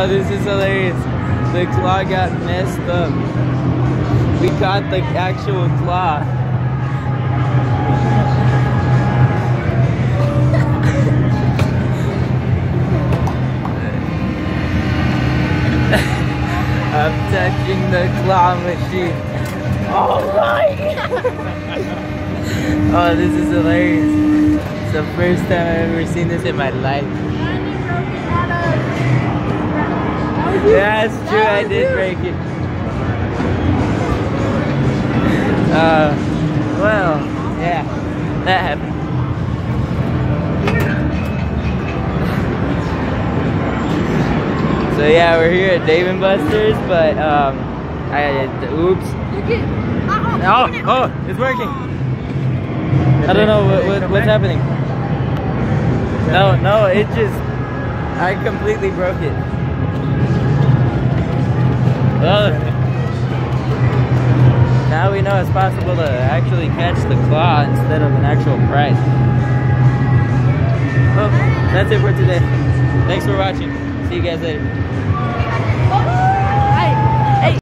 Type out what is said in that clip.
Oh, this is hilarious. The claw got messed up. We caught the actual claw. I'm touching the claw machine. Oh my! oh, this is hilarious. It's the first time I've ever seen this in my life. Yeah, it's true. I did break it. Uh, well, yeah, that happened. So yeah, we're here at Dave and Buster's, but um, I the oops. Oh, oh, it's working. I don't know what, what what's happening. No, no, it just I completely broke it. Well, now we know it's possible to actually catch the claw instead of an actual prize. Well, that's it for today. Thanks for watching. See you guys later.